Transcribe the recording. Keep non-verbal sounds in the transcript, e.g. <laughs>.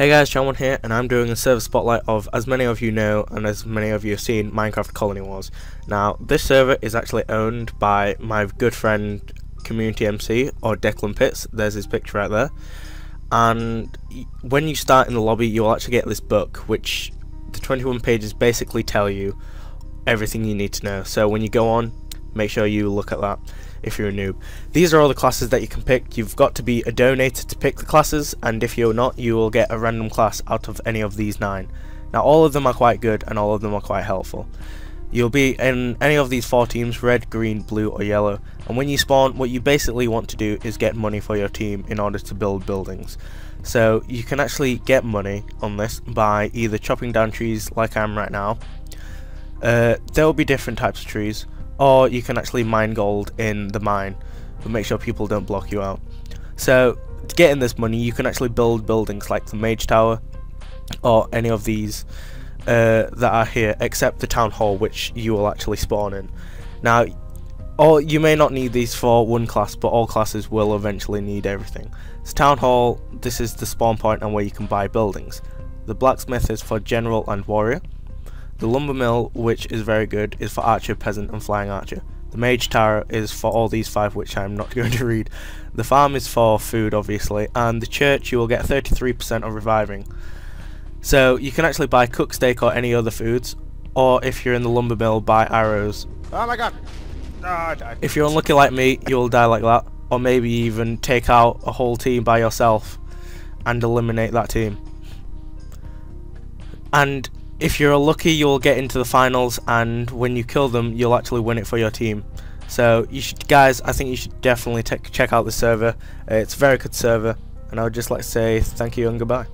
Hey guys, John here, and I'm doing a server spotlight of, as many of you know, and as many of you have seen, Minecraft Colony Wars. Now, this server is actually owned by my good friend, Community MC, or Declan Pitts, there's his picture right there. And when you start in the lobby, you'll actually get this book, which the 21 pages basically tell you everything you need to know. So when you go on, make sure you look at that if you're a noob. These are all the classes that you can pick. You've got to be a donator to pick the classes, and if you're not, you will get a random class out of any of these nine. Now, all of them are quite good, and all of them are quite helpful. You'll be in any of these four teams, red, green, blue, or yellow, and when you spawn, what you basically want to do is get money for your team in order to build buildings. So, you can actually get money on this by either chopping down trees like I am right now. Uh, there will be different types of trees, or you can actually mine gold in the mine but make sure people don't block you out. So to get in this money you can actually build buildings like the mage tower or any of these uh, that are here except the town hall which you will actually spawn in. Now or you may not need these for one class but all classes will eventually need everything. So town hall this is the spawn point and where you can buy buildings. The blacksmith is for general and warrior the lumber mill, which is very good, is for archer, peasant and flying archer. The mage tower is for all these five, which I'm not <laughs> going to read. The farm is for food, obviously, and the church you will get 33% of reviving. So you can actually buy cook steak or any other foods, or if you're in the lumber mill, buy arrows. Oh my god! Oh, I died. If you're unlucky like me, you'll die like that, or maybe even take out a whole team by yourself and eliminate that team. And if you're lucky you'll get into the finals and when you kill them you'll actually win it for your team. So you should guys I think you should definitely check out the server. Uh, it's a very good server and I would just like to say thank you and goodbye